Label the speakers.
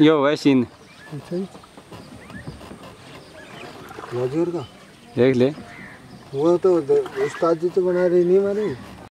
Speaker 1: यो है सीन
Speaker 2: अच्छा का?
Speaker 1: देख ले।
Speaker 2: वो तो उस्ताद जी तो बना रही नहीं मारी?